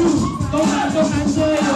住，东南东南追。